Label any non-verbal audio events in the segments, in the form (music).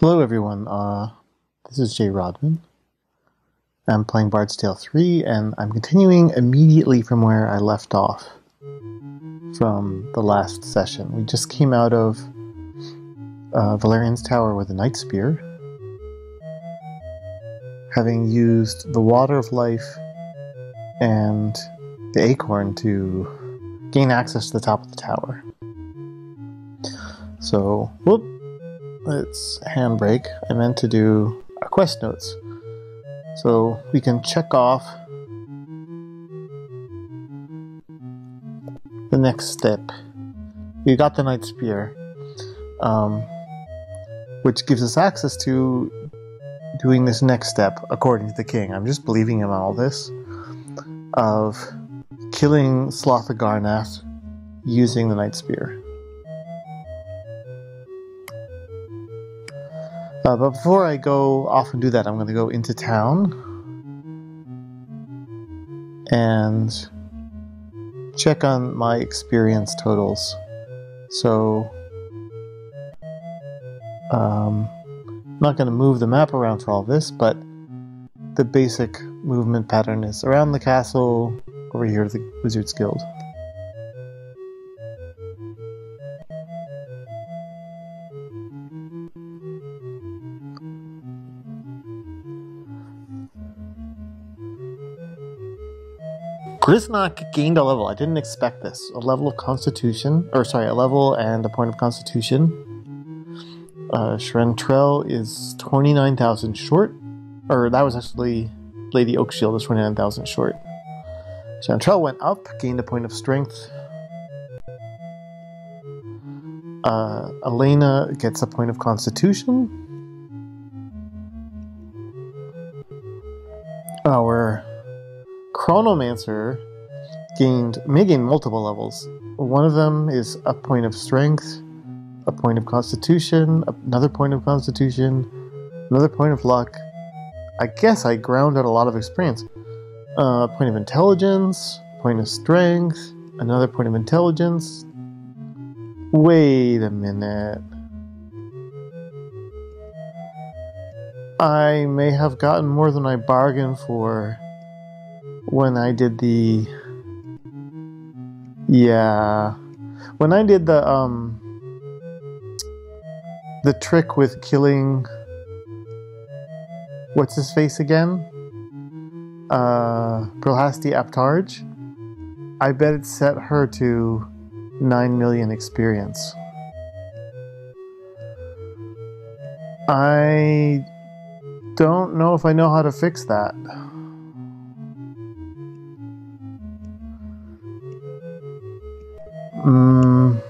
Hello everyone, uh, this is Jay Rodman. I'm playing Bard's Tale 3, and I'm continuing immediately from where I left off from the last session. We just came out of uh, Valerian's Tower with a Night Spear, having used the Water of Life and the Acorn to gain access to the top of the tower. So, whoop, it's handbrake. I meant to do our quest notes. So we can check off the next step. We got the Night Spear, um, which gives us access to doing this next step according to the king. I'm just believing him on all this of killing Tslotha Garnath using the Night Spear. Uh, but before I go off and do that, I'm going to go into town and check on my experience totals. So, um, I'm not going to move the map around for all this, but the basic movement pattern is around the castle, over here to the Wizard's Guild. Grisnock gained a level. I didn't expect this. A level of Constitution, or sorry, a level and a point of Constitution. Uh, Shrentrell is 29,000 short. Or that was actually Lady Oakshield is 29,000 short. Shrentrell went up, gained a point of Strength. Uh, Elena gets a point of Constitution. Our Chronomancer gained may gain multiple levels. One of them is a point of strength, a point of constitution, another point of constitution, another point of luck. I guess I ground out a lot of experience. A uh, point of intelligence, point of strength, another point of intelligence. Wait a minute. I may have gotten more than I bargained for when I did the yeah. When I did the um the trick with killing what's his face again? Uh Brilhasti ap Tarj I bet it set her to 9 million experience. I don't know if I know how to fix that. Mm,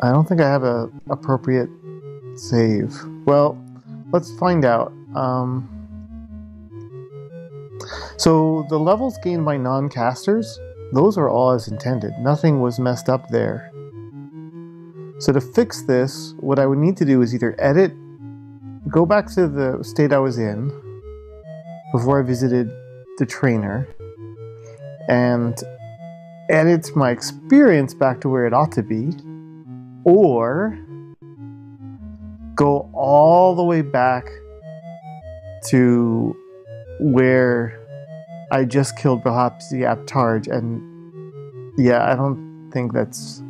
I don't think I have a appropriate save. Well, let's find out. Um, so the levels gained by non-casters, those are all as intended. Nothing was messed up there. So to fix this, what I would need to do is either edit, go back to the state I was in before I visited the trainer, and edits my experience back to where it ought to be, or go all the way back to where I just killed perhaps the Aptarge, and yeah, I don't think that's.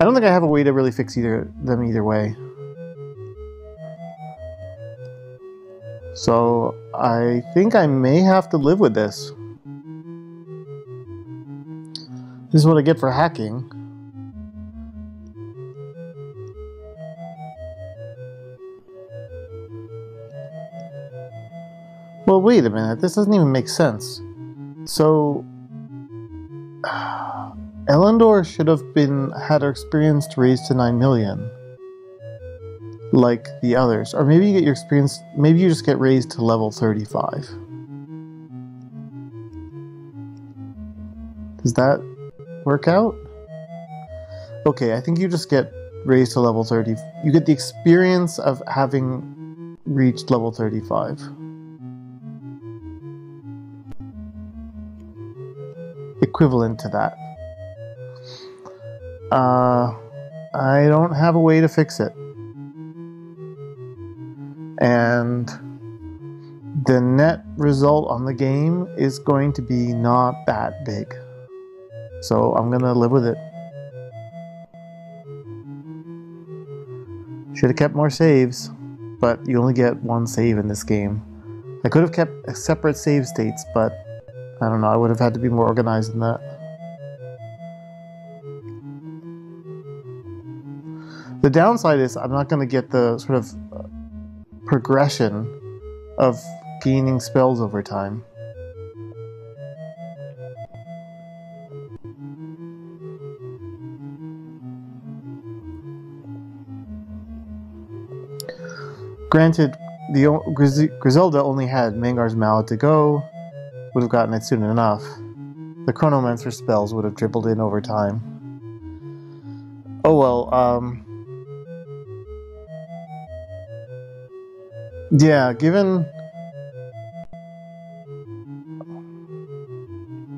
I don't think I have a way to really fix either them either way. So I think I may have to live with this. This is what I get for hacking. Well, wait a minute. This doesn't even make sense. So, (sighs) Elendor should have been had her experience raised to nine million, like the others, or maybe you get your experience. Maybe you just get raised to level thirty-five. Does that work out? Okay, I think you just get raised to level 30. You get the experience of having reached level 35. Equivalent to that. Uh, I don't have a way to fix it. And the net result on the game is going to be not that big. So I'm gonna live with it. Should have kept more saves, but you only get one save in this game. I could have kept separate save states, but I don't know, I would have had to be more organized than that. The downside is I'm not going to get the sort of uh, progression of gaining spells over time. Granted, the Griselda only had Mangar's Mallet to go, would have gotten it soon enough. The Chronomancer spells would have dribbled in over time. Oh well, um. Yeah, given.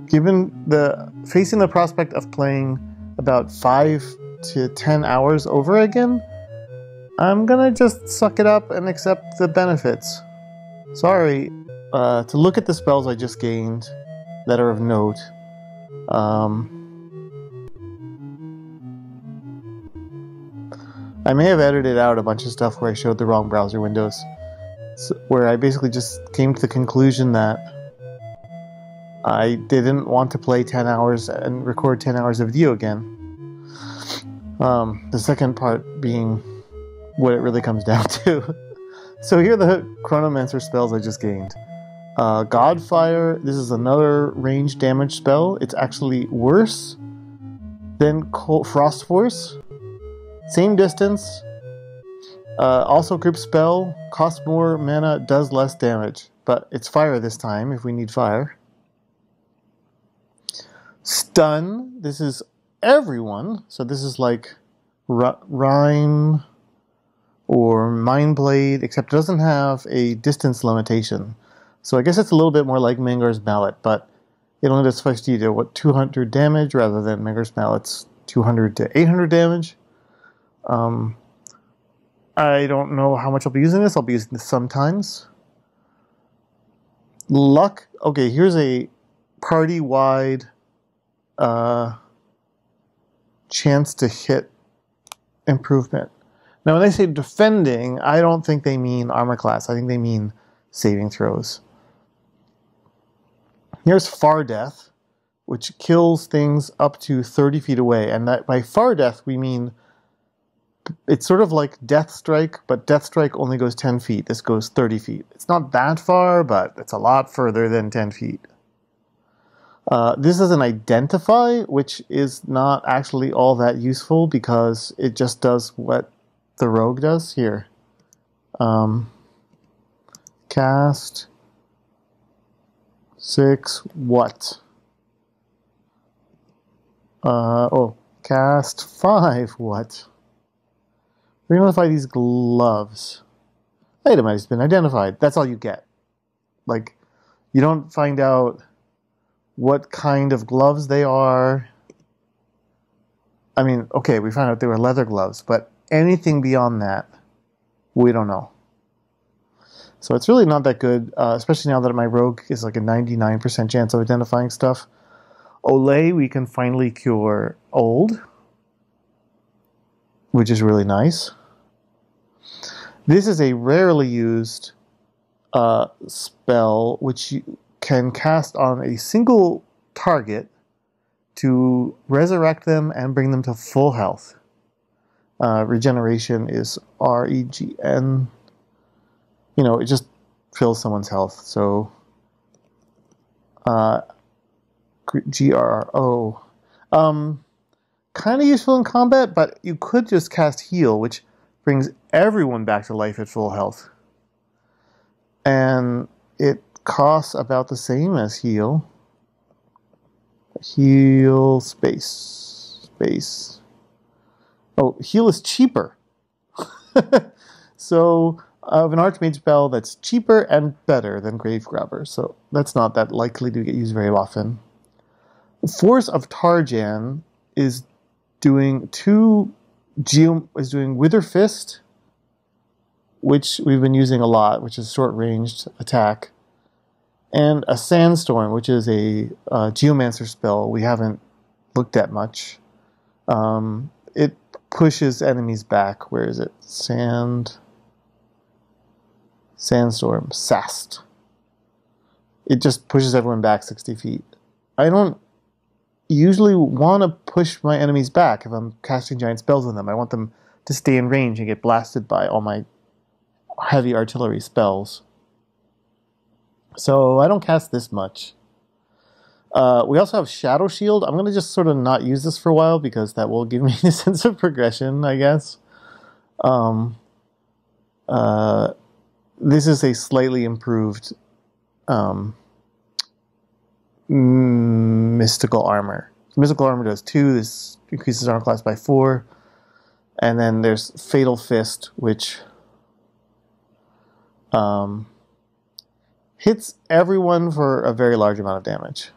Given the. facing the prospect of playing about 5 to 10 hours over again, I'm gonna just suck it up and accept the benefits. Sorry, uh, to look at the spells I just gained that are of note. Um, I may have edited out a bunch of stuff where I showed the wrong browser windows, so, where I basically just came to the conclusion that I didn't want to play 10 hours and record 10 hours of video again. Um, the second part being what it really comes (laughs) down to. so here are the Chronomancer spells I just gained. Uh, Godfire, this is another range damage spell. It's actually worse than Frost Force. Same distance. Uh, also group spell, costs more mana, does less damage. But it's fire this time if we need fire. Stun, this is everyone. So this is like R- Rime or Mind Blade, except it doesn't have a distance limitation. So I guess it's a little bit more like Mangar's Mallet, but it only does 50 to do what 200 damage rather than Mangar's Mallet's 200 to 800 damage. Um, I don't know how much I'll be using this. I'll be using this sometimes. Luck. Okay, here's a party-wide uh, chance to hit improvement. Now, when they say defending, I don't think they mean armor class. I think they mean saving throws. Here's far death, which kills things up to 30 feet away. And that by far death, we mean it's sort of like death strike, but death strike only goes 10 feet. This goes 30 feet. It's not that far, but it's a lot further than 10 feet. Uh, this is an identify, which is not actually all that useful because it just does what the rogue does here. Um, cast six what? Uh, oh, cast five what? We're gonna identify these gloves. Item has been identified. That's all you get. Like, you don't find out what kind of gloves they are. I mean, okay, we found out they were leather gloves, but anything beyond that, we don't know. So it's really not that good, uh, especially now that my rogue is like a 99% chance of identifying stuff. Olay, we can finally cure old, which is really nice. This is a rarely used uh, spell which you can cast on a single target to resurrect them and bring them to full health. Uh, regeneration is R E G N you know, it just fills someone's health. So, uh, G R O. Um, kind of useful in combat, but you could just cast heal, which brings everyone back to life at full health. And it costs about the same as heal. Heal space. Space. Oh, heal is cheaper. (laughs) so of an Archmage spell that's cheaper and better than Grave Grabber, so that's not that likely to get used very often. Force of Tarjan is doing two Geo is doing Wither Fist, which we've been using a lot, which is short ranged attack, and a Sandstorm, which is a uh, Geomancer spell we haven't looked at much. Um, it pushes enemies back. Where is it? Sand. Sandstorm. Sast. It just pushes everyone back 60 feet. I don't usually want to push my enemies back if I'm casting giant spells on them. I want them to stay in range and get blasted by all my heavy artillery spells. So I don't cast this much. Uh, we also have Shadow Shield. I'm going to just sort of not use this for a while because that will give (laughs) me a sense of progression, I guess. Um, uh, this is a slightly improved um, mystical armor. Mystical armor does two. This increases armor class by four. And then there's Fatal Fist, which um, hits everyone for a very large amount of damage.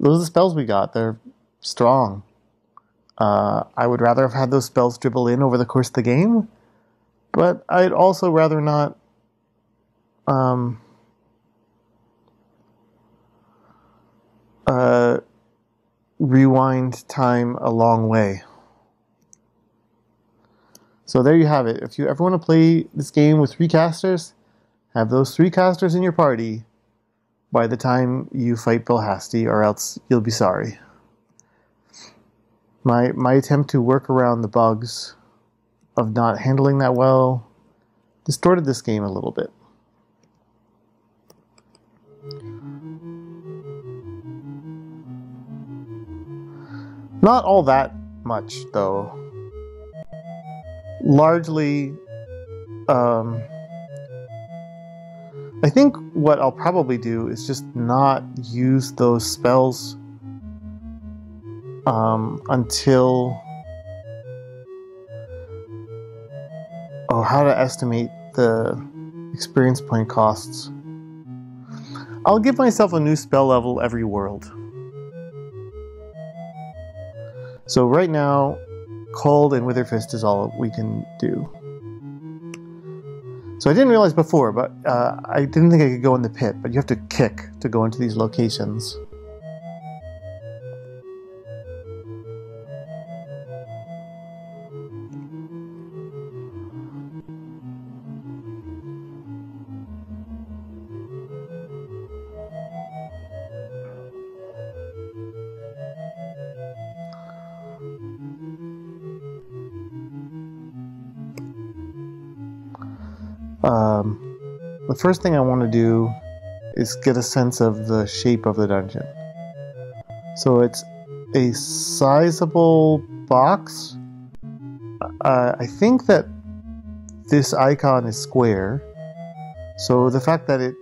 Those are the spells we got. They're strong. Uh, I would rather have had those spells dribble in over the course of the game, but I'd also rather not. Um, uh, rewind time a long way. So there you have it. If you ever want to play this game with three casters, have those three casters in your party by the time you fight Brilhasti, or else you'll be sorry. My my attempt to work around the bugs of not handling that well distorted this game a little bit. Not all that much, though. Largely, um, I think what I'll probably do is just not use those spells um, until. Oh, how to estimate the experience point costs. I'll give myself a new spell level every world. So right now, Cold and Wither Fist is all we can do. So I didn't realize before, but uh, I didn't think I could go in the pit, but you have to kick to go into these locations. The first thing I want to do is get a sense of the shape of the dungeon. So it's a sizable box. Uh, I think that this icon is square. So the fact that it,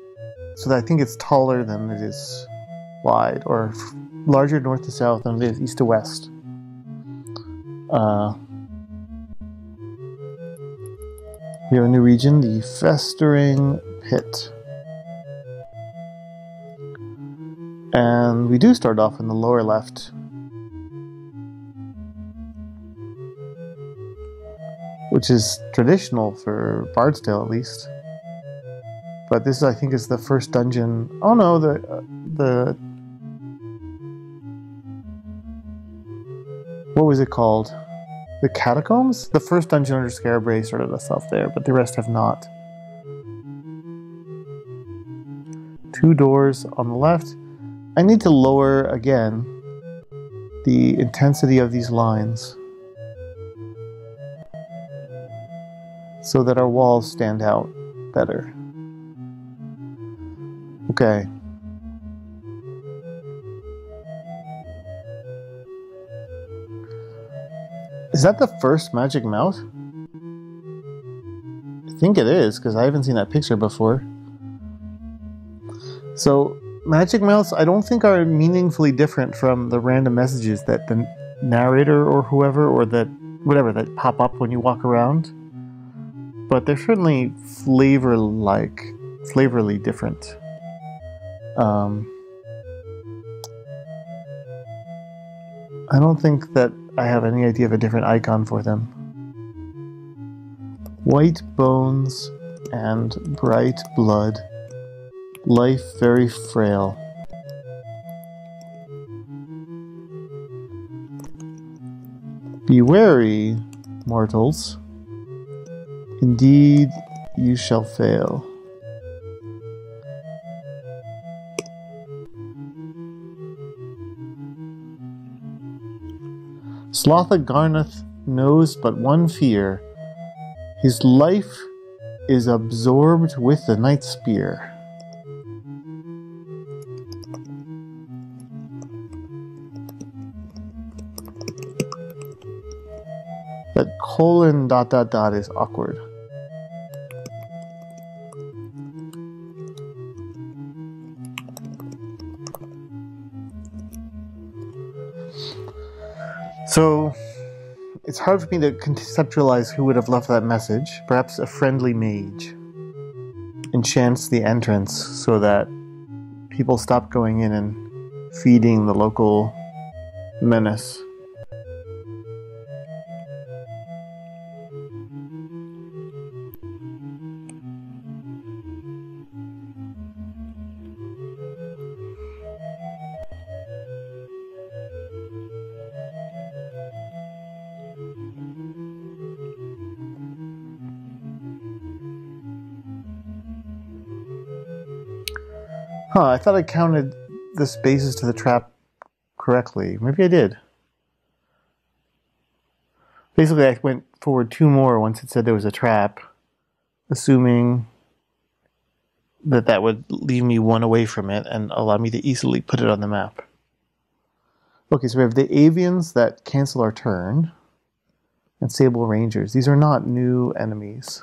so that I think it's taller than it is wide, or larger north to south than it is east to west. Uh, We have a new region, the Festering Pit. And we do start off in the lower left. Which is traditional for Bard's at least. But this, I think, is the first dungeon. Oh no, the uh, the what was it called? The catacombs? The first dungeon under Skara Brae started us off there, but the rest have not. Two doors on the left. I need to lower again the intensity of these lines so that our walls stand out better. Okay. Is that the first magic mouth? I think it is, because I haven't seen that picture before. So, magic mouths, I don't think are meaningfully different from the random messages that the narrator or whoever, or that whatever, that pop up when you walk around. But they're certainly flavor like, flavorly different. Um, I don't think that I have any idea of a different icon for them. White bones and bright blood. Life very frail. Be wary, mortals. Indeed, you shall fail. Tslotha Garnath knows but one fear. His life is absorbed with the night spear. Colon dot dot dot is awkward. So it's hard for me to conceptualize who would have left that message. Perhaps a friendly mage enchants the entrance so that people stop going in and feeding the local menace. Huh, I thought I counted the spaces to the trap correctly. Maybe I did. Basically, I went forward two more once it said there was a trap, assuming that that would leave me one away from it and allow me to easily put it on the map. Okay, so we have the avians that cancel our turn, and sable rangers. These are not new enemies.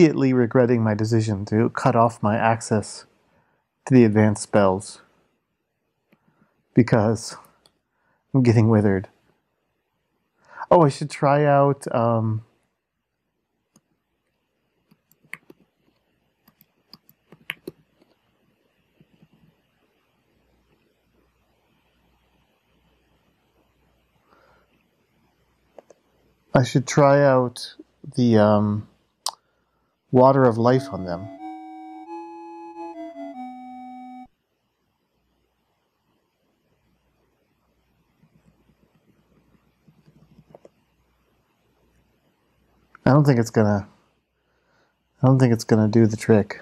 Immediately regretting my decision to cut off my access to the advanced spells because I'm getting withered. Oh, I should try out. Um, I should try out the um, water of life on them. I don't think it's gonna. I don't think it's gonna do the trick.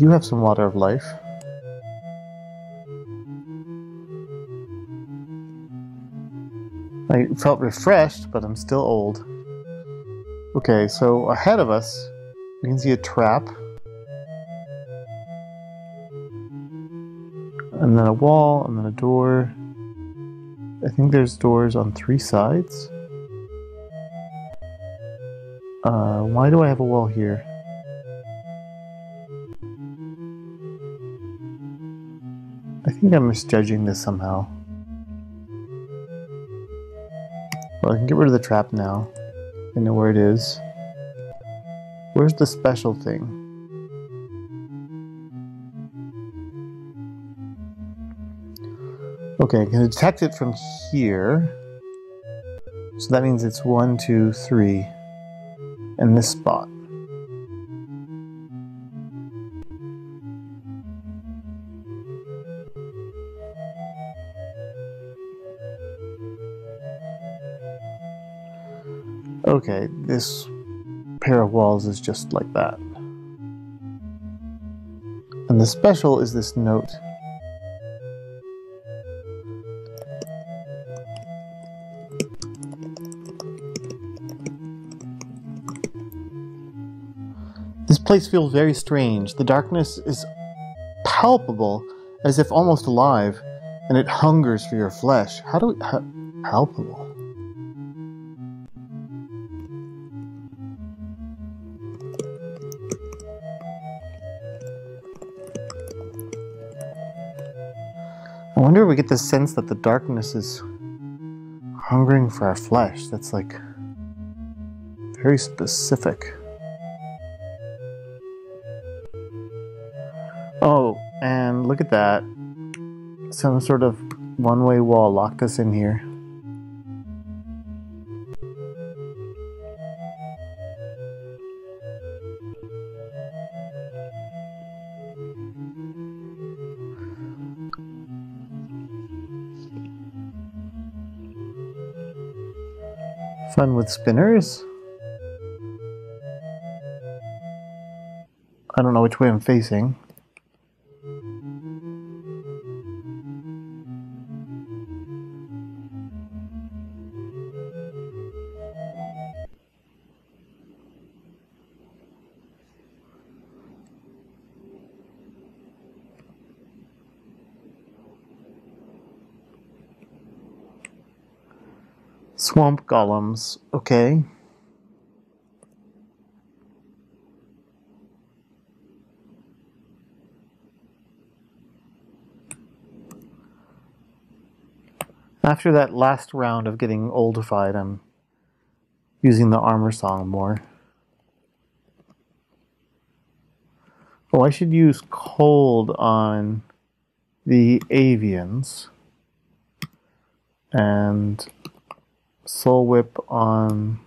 You have some water of life. I felt refreshed, but I'm still old. Okay, so ahead of us, we can see a trap. And then a wall, and then a door. I think there's doors on three sides. Uh, why do I have a wall here? Think I'm misjudging this somehow. Well, I can get rid of the trap now. I know where it is. Where's the special thing? Okay, I can detect it from here. So that means it's one, two, three, in this spot. This pair of walls is just like that. And the special is this note. This place feels very strange. The darkness is palpable, as if almost alive, and it hungers for your flesh. How do we. Palpable? I wonder if we get the sense that the darkness is hungering for our flesh. That's like very specific. Oh, and look at that. Some sort of one way wall locked us in here. Fun with spinners. I don't know which way I'm facing. Swamp golems, okay. After that last round of getting oldified, I'm using the armor song more. Oh, I should use cold on the avians and soul whip on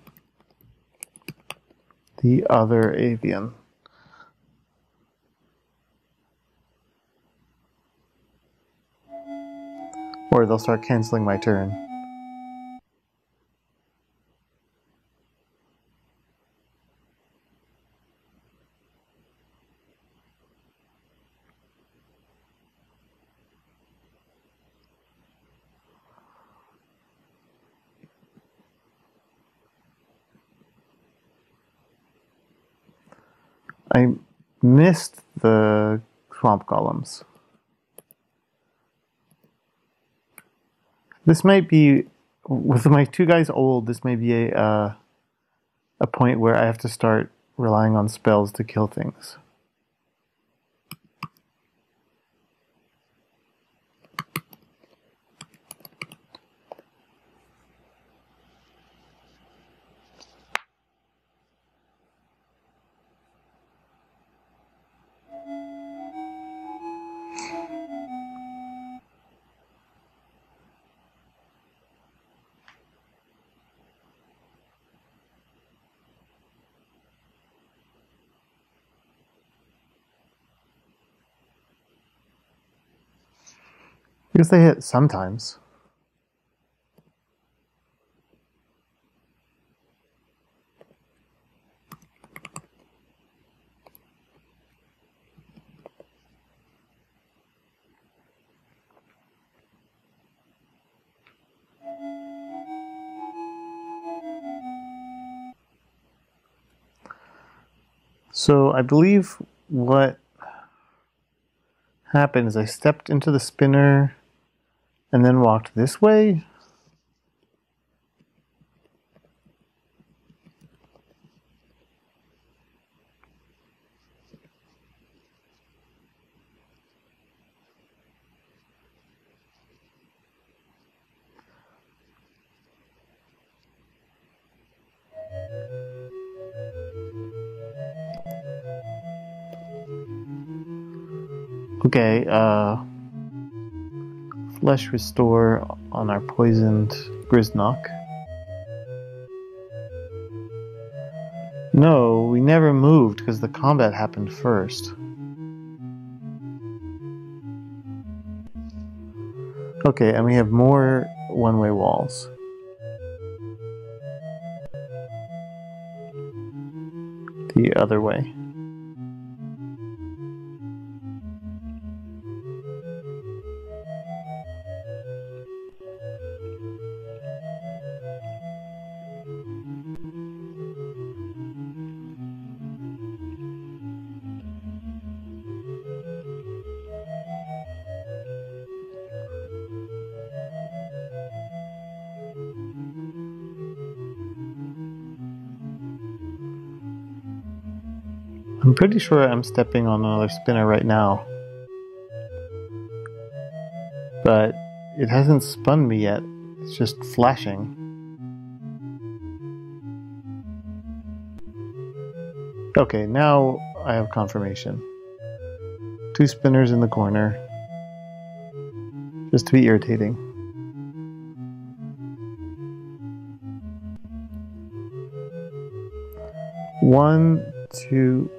the other avian. Or they'll start canceling my turn. I missed the swamp golems. This might be with my two guys old. This may be a uh, a point where I have to start relying on spells to kill things. Because they hit sometimes. So I believe what happened is I stepped into the spinner and then walked this way. Okay, uh, flesh restore on our poisoned Griznok. No, we never moved because the combat happened first. Okay, and we have more one-way walls. the other way. I'm pretty sure I'm stepping on another spinner right now. But it hasn't spun me yet. It's just flashing. Okay, now I have confirmation. Two spinners in the corner. Just to be irritating. One, two,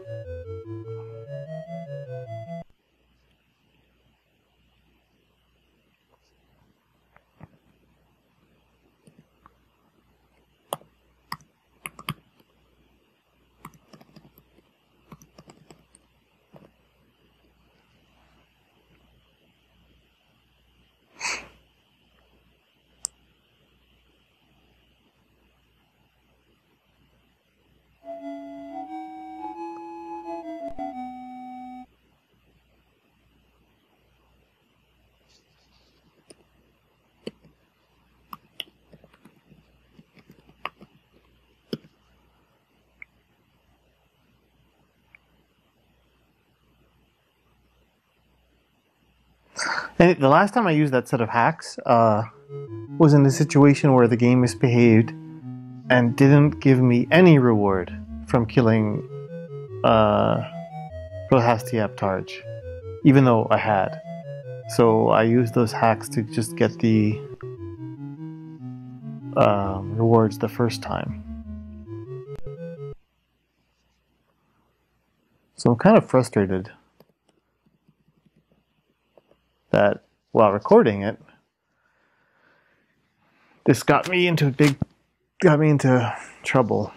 And the last time I used that set of hacks uh, was in a situation where the game misbehaved and didn't give me any reward from killing uh, Tarj, even though I had. So I used those hacks to just get the uh, rewards the first time. So I'm kind of frustrated that while recording it, this got me into a big, got me into trouble.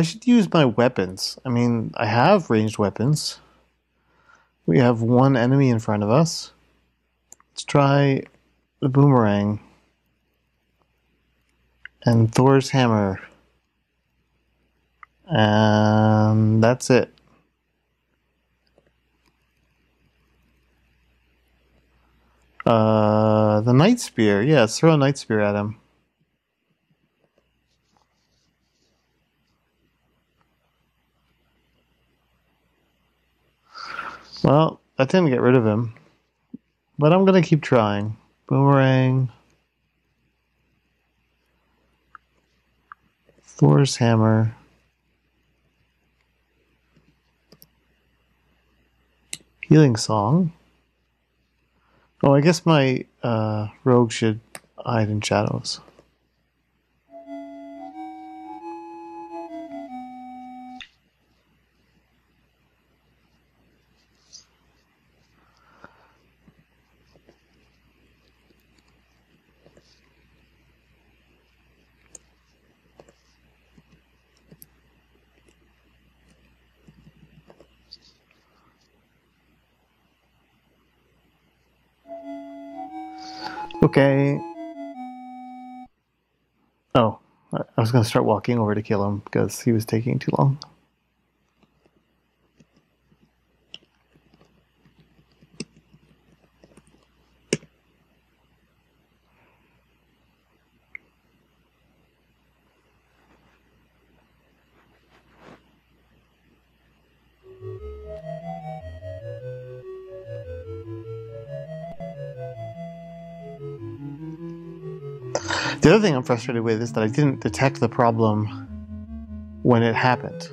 I should use my weapons. I mean, I have ranged weapons. We have one enemy in front of us. Let's try the boomerang. And Thor's hammer. And that's it. Uh, the Night Spear. Yeah, throw a Night Spear at him. Well, I didn't get rid of him. But I'm going to keep trying. Boomerang. Thor's hammer. Healing song. Oh, I guess my uh, rogue should hide in shadows. Okay. Oh, I was going to start walking over to kill him because he was taking too long. The other thing I'm frustrated with is that I didn't detect the problem when it happened.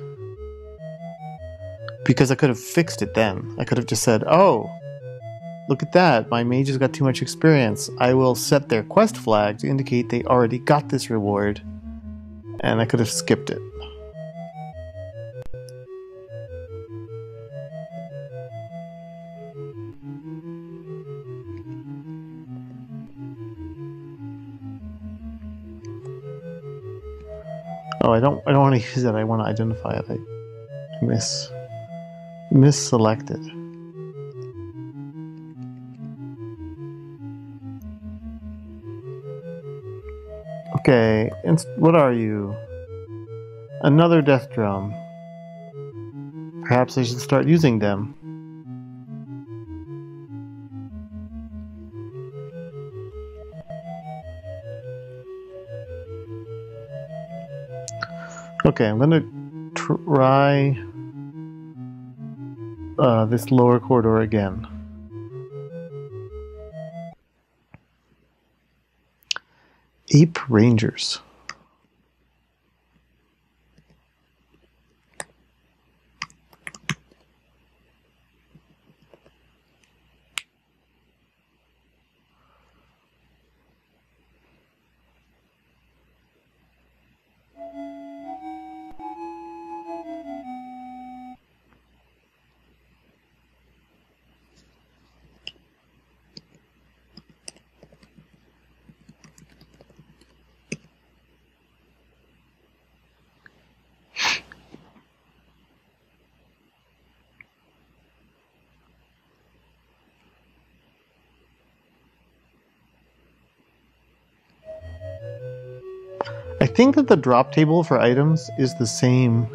Because I could have fixed it then. I could have just said, oh, look at that, my mage has got too much experience. I will set their quest flag to indicate they already got this reward. And I could have skipped it. Oh, I don't. I don't want to (laughs) use it. I want to identify it. I miss misselected. Okay, what are you? Another death drum. Perhaps I should start using them. Okay, I'm gonna try uh, this lower corridor again. Ape Rangers. Think that the drop table for items is the same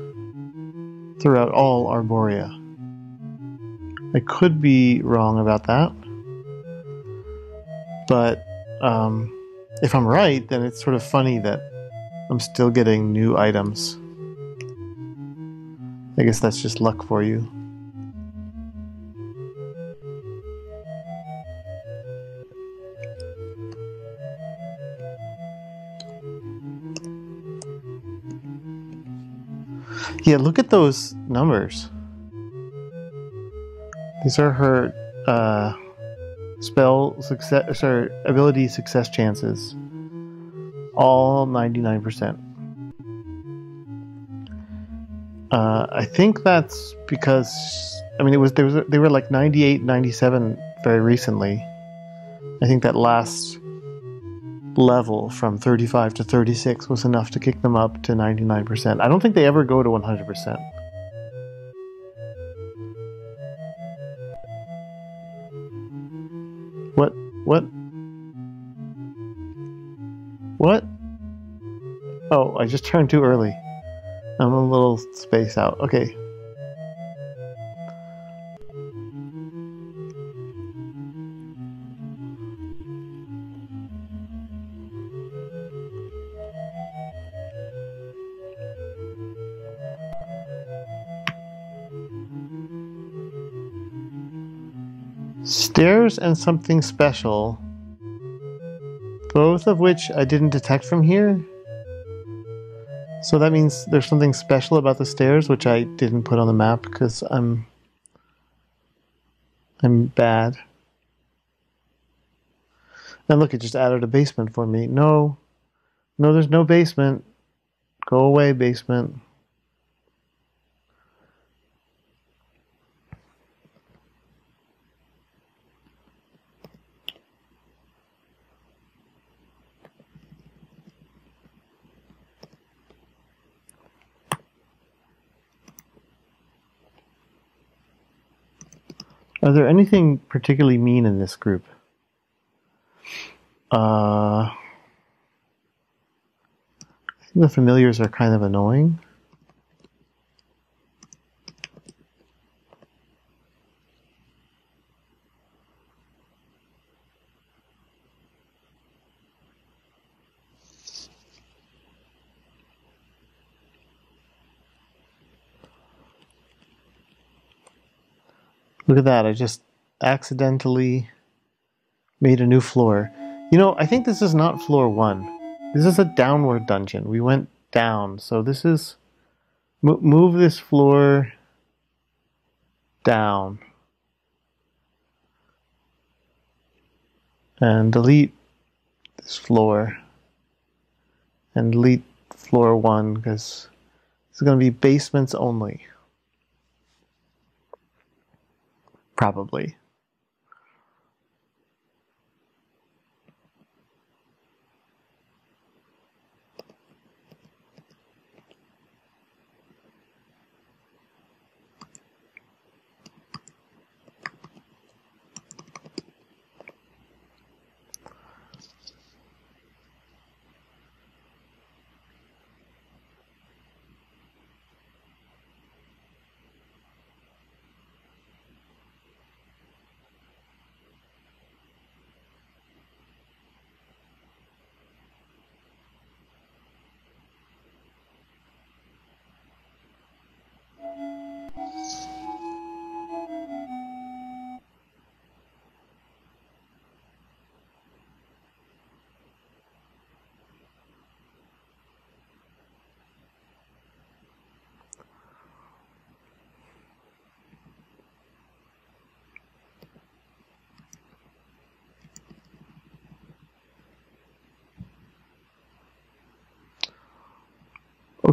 throughout all Arboria. I could be wrong about that. But um, if I'm right, then it's sort of funny that I'm still getting new items. I guess that's just luck for you. Yeah, look at those numbers. These are her uh, spell success, sorry, ability success chances. All 99%. Uh, I think that's because I mean it was there was they were like 98 97 very recently. I think that last level from 35 to 36 was enough to kick them up to 99%. I don't think they ever go to 100%. What? What? What? Oh, I just turned too early. I'm a little space out. Okay. Stairs and something special. Both of which I didn't detect from here. So that means there's something special about the stairs which I didn't put on the map because I'm I'm bad. And look, it just added a basement for me. No. No, there's no basement. Go away, basement. Are there anything particularly mean in this group? Uh, I think the familiars are kind of annoying. Look at that. I just accidentally made a new floor. You know, I think this is not floor one. This is a downward dungeon. We went down. So this is... Move this floor down. And delete this floor. And delete floor one because it's going to be basements only. Probably.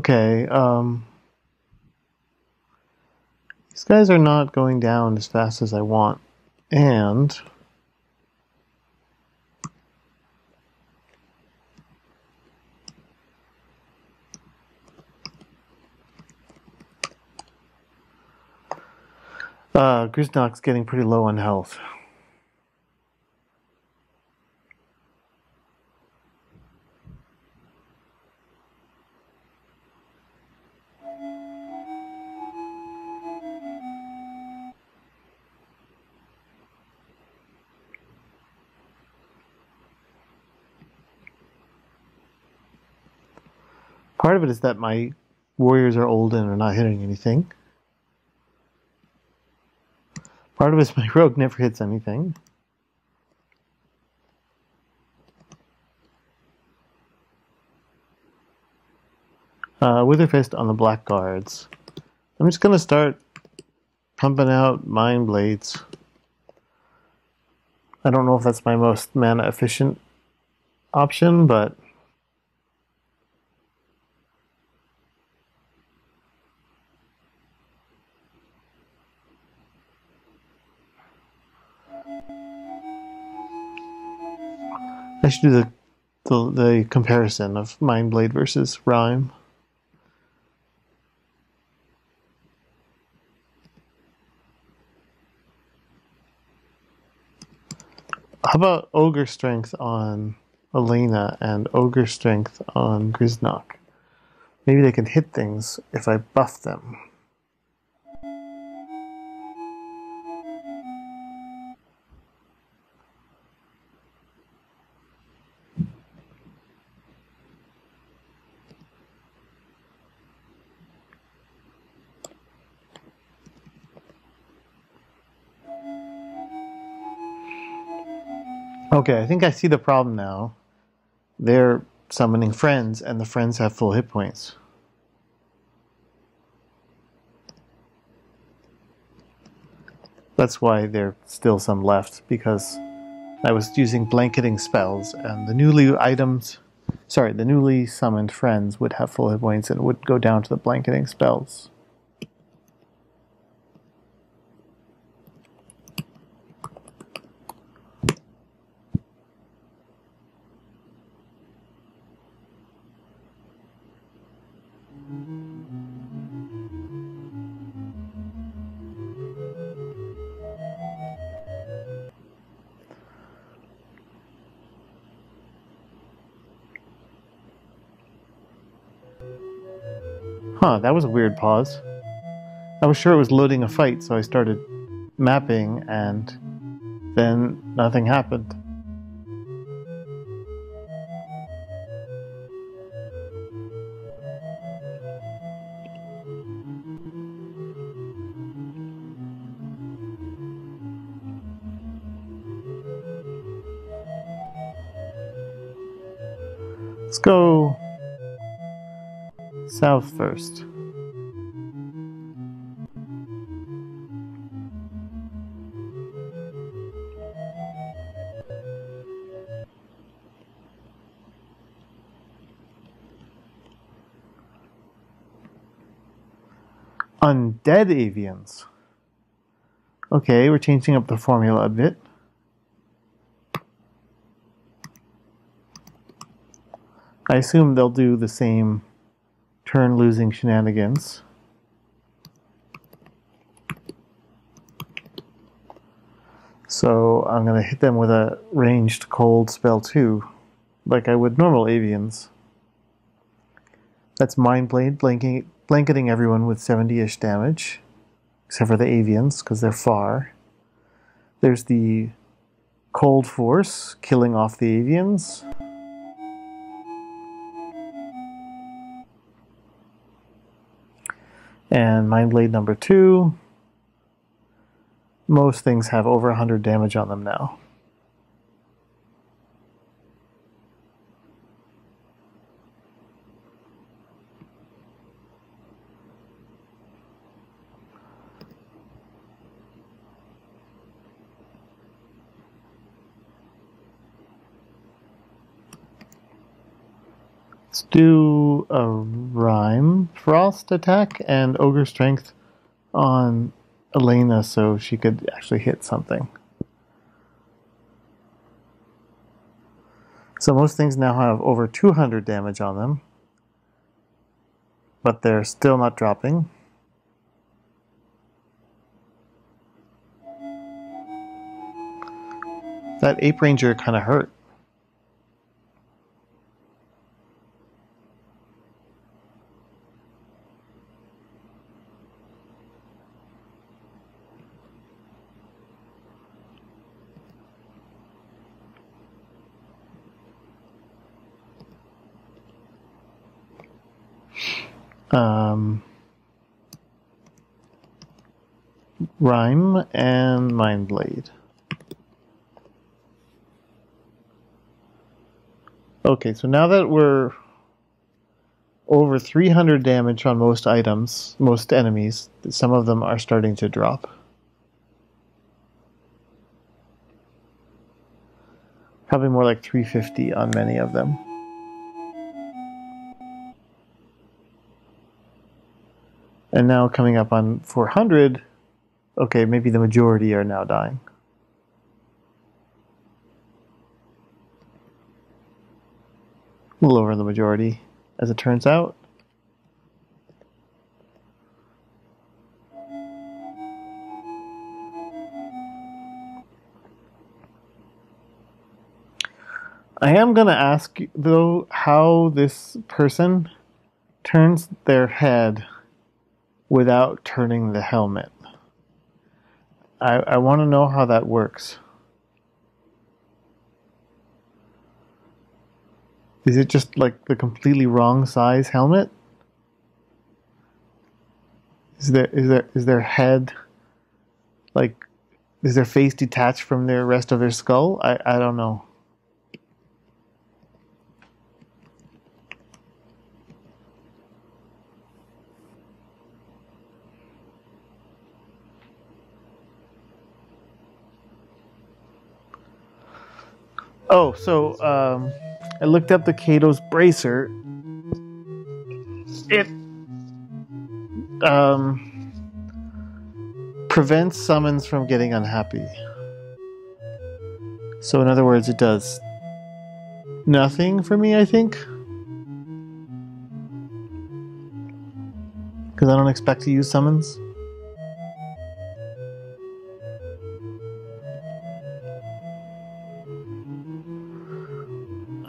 Okay, um, these guys are not going down as fast as I want, and uh, getting pretty low on health. Part of it is that my warriors are old and are not hitting anything. Part of it is my (laughs) rogue never hits anything. Uh, Witherfist on the black guards. I'm just going to start pumping out Mind Blades. I don't know if that's my most mana efficient option, but should do the, the, the comparison of Mindblade versus Rime. How about Ogre Strength on Elena and Ogre Strength on Griznok? Maybe they can hit things if I buff them. Okay, I think I see the problem now. They're summoning friends, and the friends have full hit points. That's why there's still some left, because I was using blanketing spells, and the newly items, sorry, the newly summoned friends would have full hit points and would go down to the blanketing spells. That was a weird pause. I was sure it was loading a fight, so I started mapping, and then nothing happened. Let's go south first. Undead avians. Okay, we're changing up the formula a bit. I assume they'll do the same turn losing shenanigans. So I'm going to hit them with a ranged cold spell too, like I would normal avians. That's Mind Blade, blanking, blanketing everyone with 70-ish damage, except for the avians, because they're far. There's the Cold Force, killing off the avians. And Mind Blade number two, most things have over 100 damage on them now. Do a Rime Frost attack and Ogre Strength on Elena so she could actually hit something. So most things now have over 200 damage on them, but they're still not dropping. That Ape Ranger kind of hurt. Um, Rime and Mind Blade. Okay, so now that we're over 300 damage on most items, most enemies, some of them are starting to drop. Probably more like 350 on many of them. And now coming up on 400, okay, maybe the majority are now dying. A little over the majority, as it turns out. I am going to ask, though, how this person turns their head without turning the helmet. I, I want to know how that works. Is it just like the completely wrong size helmet? Is there is there is their head like is their face detached from the rest of their skull? I, I don't know. Oh, so um, I looked up the Kato's bracer. It um, prevents summons from getting unhappy. So, in other words, it does nothing for me, I think. Because I don't expect to use summons.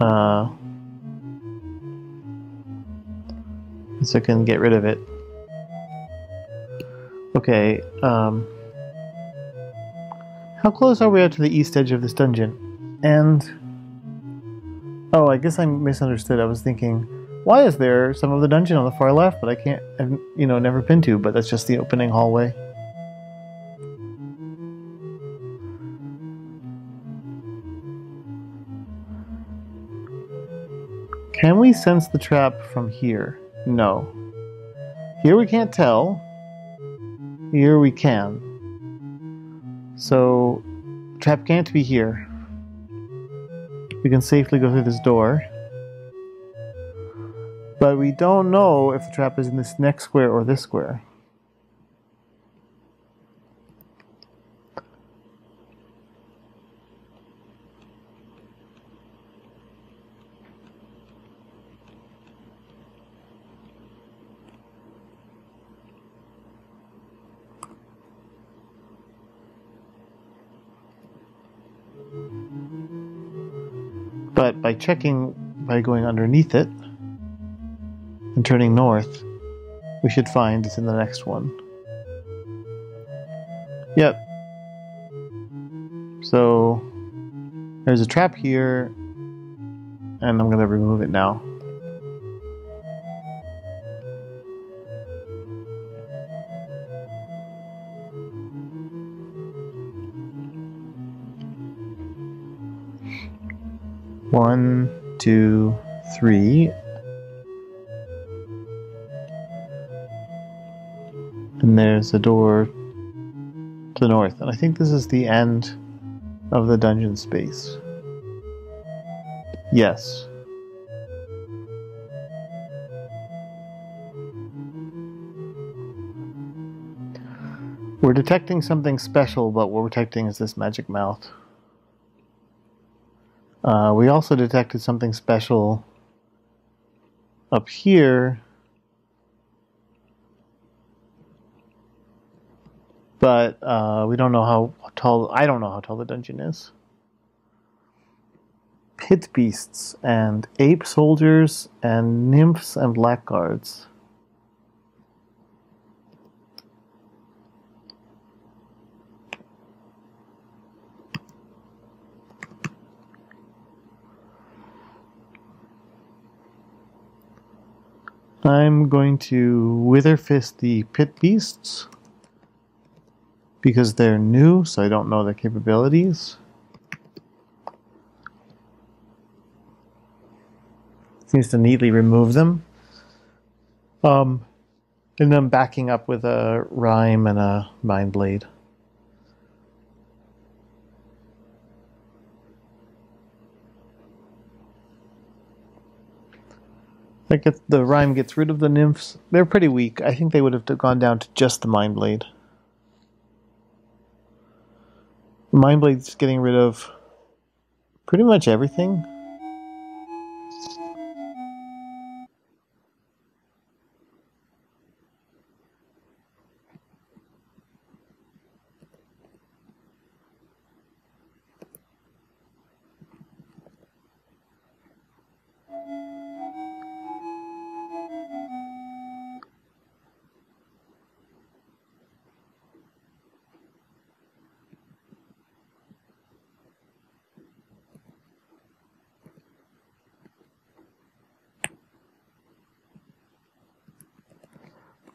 Uh, so I can get rid of it. Okay, um, how close are we out to the east edge of this dungeon? And, oh, I guess I misunderstood. I was thinking, why is there some of the dungeon on the far left, but I can't, I've, you know, never been to, but that's just the opening hallway. Can we sense the trap from here? No. Here we can't tell. Here we can. So, trap can't be here. We can safely go through this door. But we don't know if the trap is in this next square or this square. But by checking, by going underneath it and turning north, we should find it's in the next one. Yep. So there's a trap here, and I'm going to remove it now. One, two, three. And there's a door to the north. And I think this is the end of the dungeon space. Yes. We're detecting something special, but what we're detecting is this magic mouth. Uh, we also detected something special up here. But uh, we don't know how tall, I don't know how tall the dungeon is. Pit beasts and ape soldiers and nymphs and blackguards. I'm going to Wither Fist the Pit Beasts because they're new, so I don't know their capabilities. Seems to neatly remove them. Um, and then backing up with a rime and a mind blade. That gets, the rime gets rid of the nymphs. They're pretty weak. I think they would have gone down to just the mind blade. Mind blade's getting rid of pretty much everything.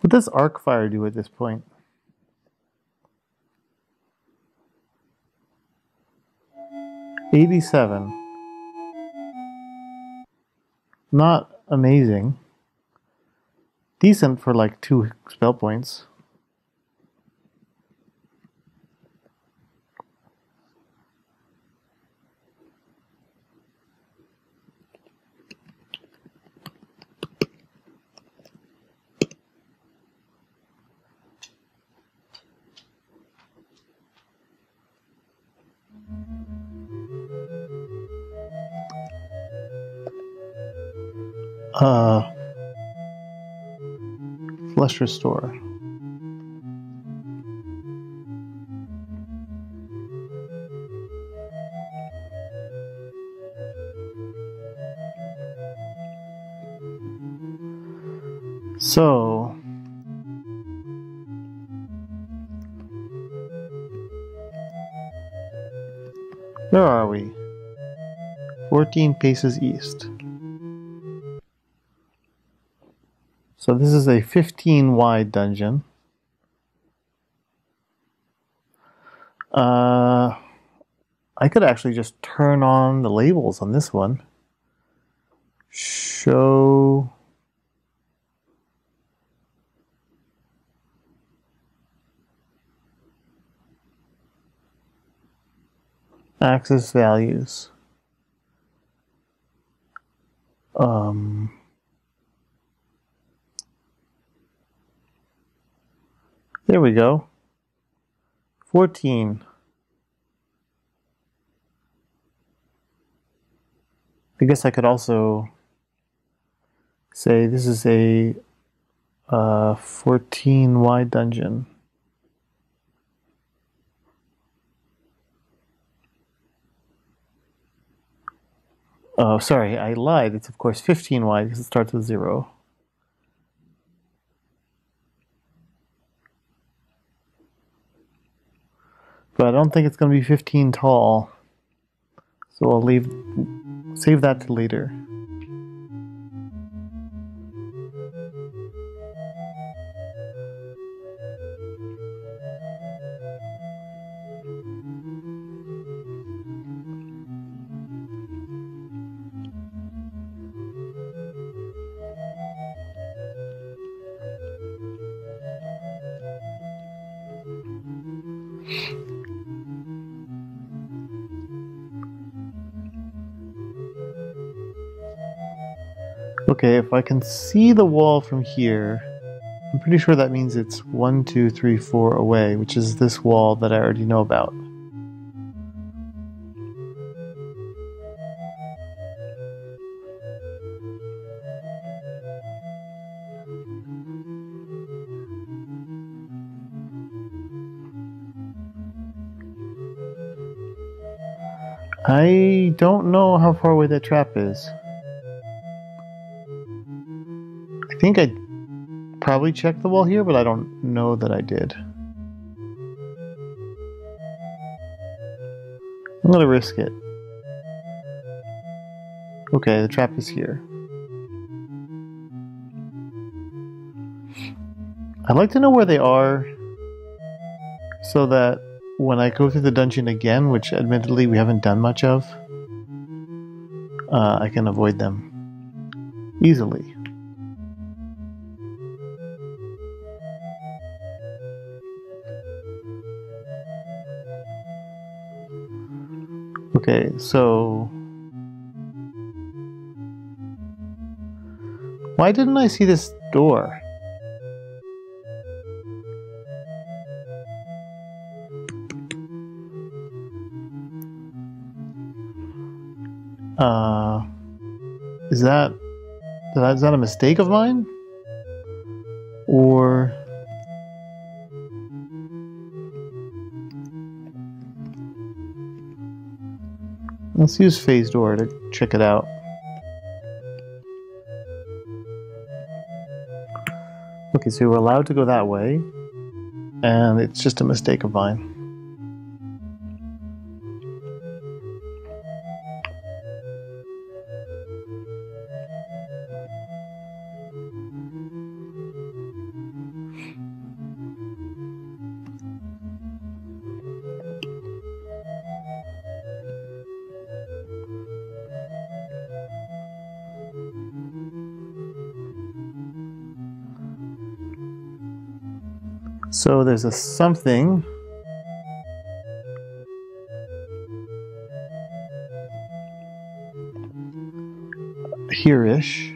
What does arc fire do at this point? Eighty-seven. Not amazing. Decent for like two spell points. Uh, flesh restore. So, where are we? 14 paces east. So this is a 15 wide dungeon. Uh, I could actually just turn on the labels on this one. Show access values. Um, There we go. 14. I guess I could also say this is a uh, 14 wide dungeon. Oh, sorry, I lied. It's of course 15 wide because it starts with 0. But I don't think it's going to be 15 tall. So I'll leave save that to later. Okay, if I can see the wall from here, I'm pretty sure that means it's one, two, three, four away, which is this wall that I already know about. I don't know how far away that trap is. Think I probably checked the wall here, but I don't know that I did. I'm gonna risk it. Okay, the trap is here. I'd like to know where they are so that when I go through the dungeon again, which admittedly we haven't done much of, uh, I can avoid them easily. Okay, so. Why didn't I see this door? Uh, is that is that a mistake of mine, or? Let's use phase door to check it out. Okay, so we're allowed to go that way, and it's just a mistake of mine. So there's a something. Here-ish.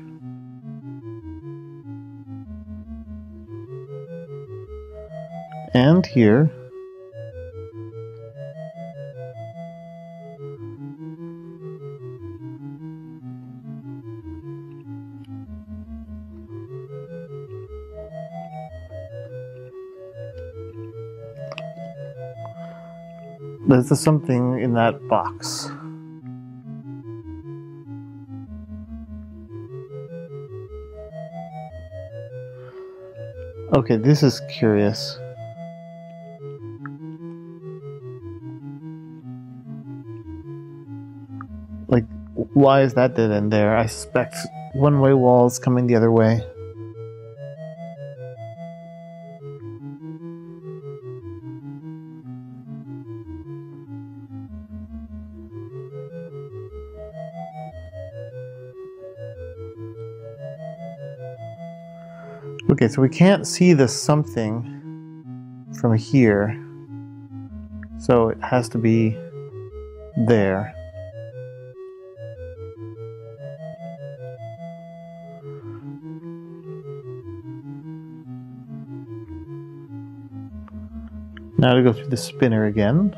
And here. There's something in that box. Okay, this is curious. Like, why is that dead end there? I suspect one-way walls coming the other way. Okay, so we can't see the something from here. So it has to be there. Now to go through the spinner again.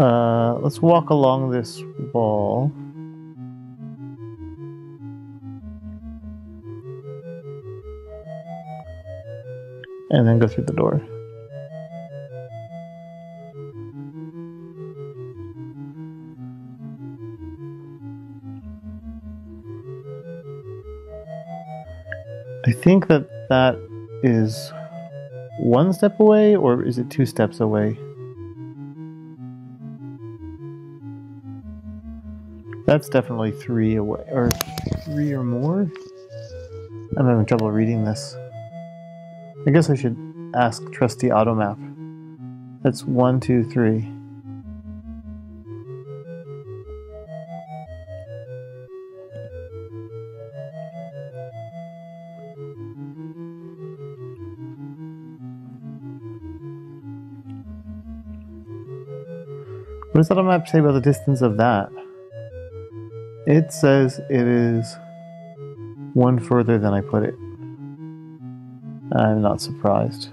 Uh, let's walk along this wall. and then go through the door. I think that that is one step away, or is it two steps away? That's definitely three away, or three or more. I'm having trouble reading this. I guess I should ask trusty AutoMap. That's one, two, three. What does AutoMap say about the distance of that? It says it is one further than I put it. I'm not surprised.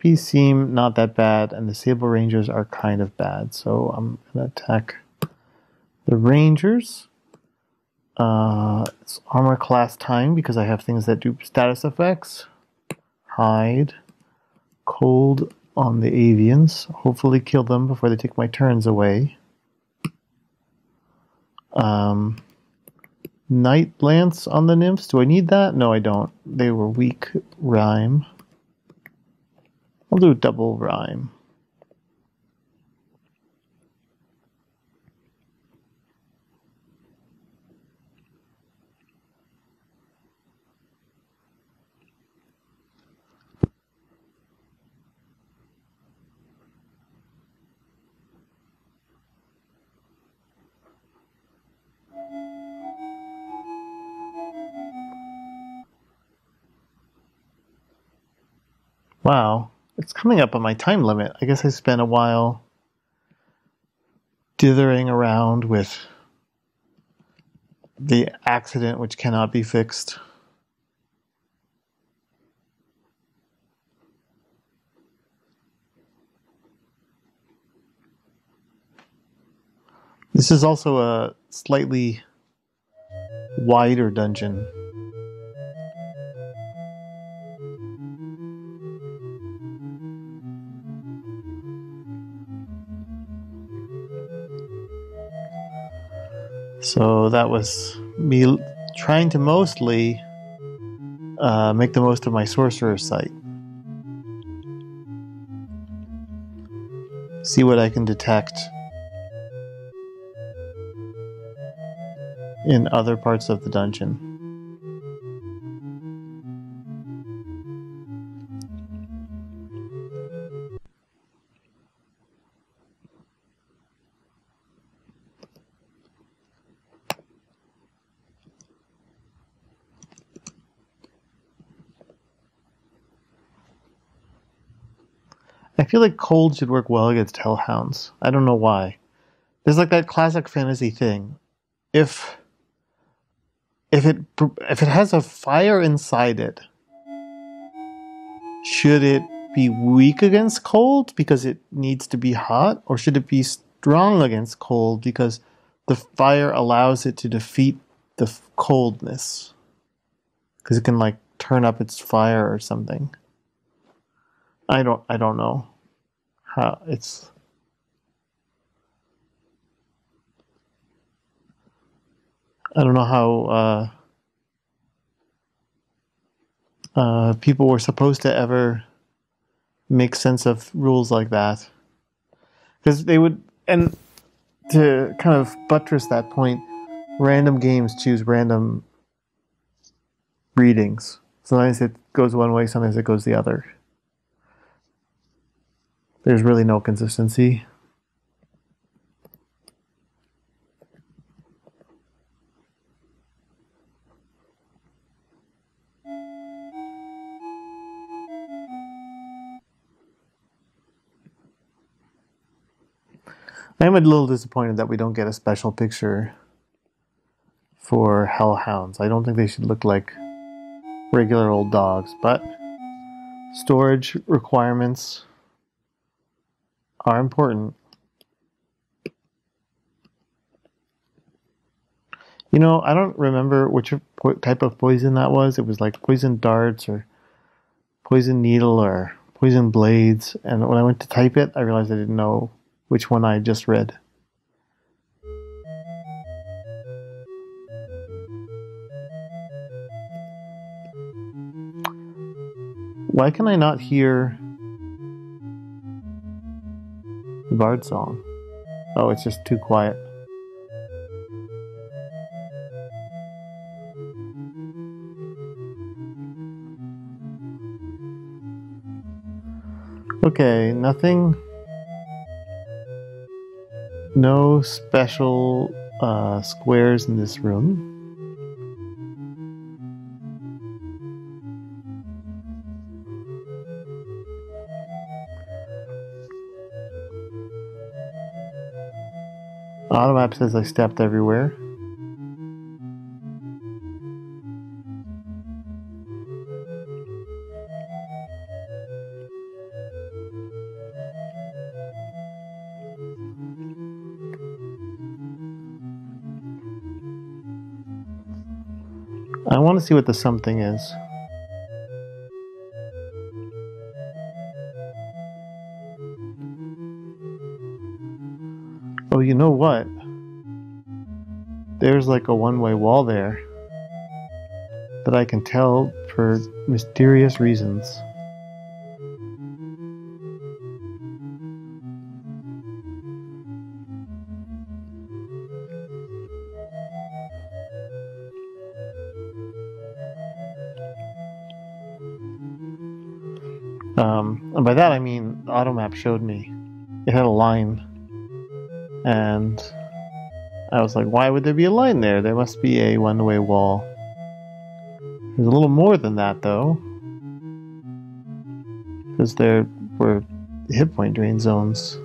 Pit seem not that bad, and the sable rangers are kind of bad. So I'm gonna attack the rangers. Uh, it's armor class time because I have things that do status effects. Hide, cold on the avians. Hopefully, kill them before they take my turns away. Um, Night Lance on the nymphs. Do I need that? No, I don't. They were weak rime. I'll do double rime. Wow, it's coming up on my time limit. I guess I spent a while dithering around with the accident which cannot be fixed. This is also a slightly wider dungeon. So that was me trying to mostly uh, make the most of my sorcerer's sight. See what I can detect in other parts of the dungeon. I feel like cold should work well against hellhounds. I don't know why. There's like that classic fantasy thing. If if it if it has a fire inside it, should it be weak against cold because it needs to be hot, or should it be strong against cold because the fire allows it to defeat the coldness? Because it can like turn up its fire or something. I don't I don't know how it's I don't know how uh, uh, people were supposed to ever make sense of rules like that. Because they would and to kind of buttress that point random games choose random readings. Sometimes it goes one way sometimes it goes the other there's really no consistency. I'm a little disappointed that we don't get a special picture for hellhounds. I don't think they should look like regular old dogs, but storage requirements are important. You know, I don't remember which type of poison that was. It was like poison darts or poison needle or poison blades. And when I went to type it, I realized I didn't know which one I just read. Why can I not hear bard song? Oh, it's just too quiet. Okay, nothing. No special uh, squares in this room. Automap says I stepped everywhere. I want to see what the something is. Oh, you know what? There's like a one way wall there that I can tell for mysterious reasons. Um, and by that I mean AutoMap showed me it had a line, and I was like, why would there be a line there? There must be a one-way wall. There's a little more than that though, because there were hit point drain zones.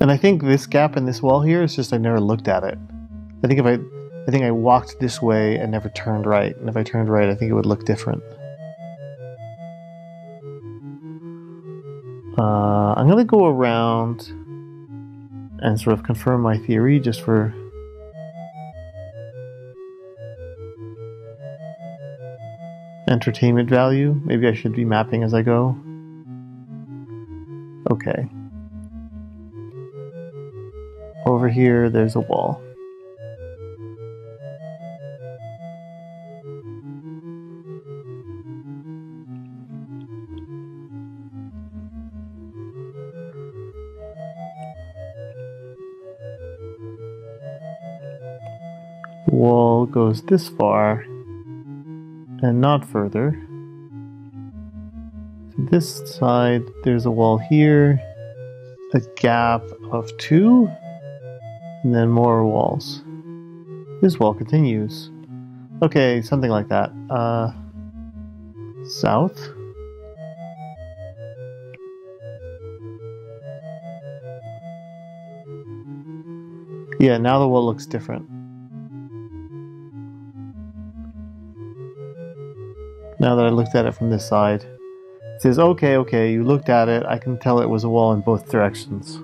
And I think this gap in this wall here is just I never looked at it. I think if I, I think I walked this way and never turned right, and if I turned right, I think it would look different. Uh, I'm gonna go around and sort of confirm my theory just for entertainment value. Maybe I should be mapping as I go. Okay. Over here, there's a wall. Goes this far and not further. this side, there's a wall here, a gap of two, and then more walls. This wall continues. Okay, something like that. Uh, south? Yeah, now the wall looks different. Now that I looked at it from this side. It says, okay, okay, you looked at it. I can tell it was a wall in both directions.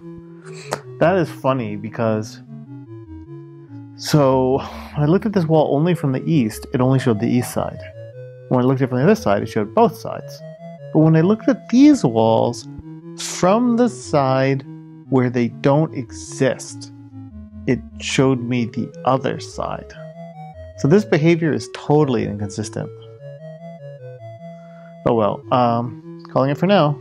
That is funny because. So, when I looked at this wall only from the east, it only showed the east side. When I looked at it from the other side, it showed both sides. But when I looked at these walls from the side where they don't exist, it showed me the other side. So this behavior is totally inconsistent. Oh well. Um, calling it for now.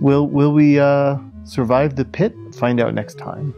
Will will we uh, survive the pit? Find out next time.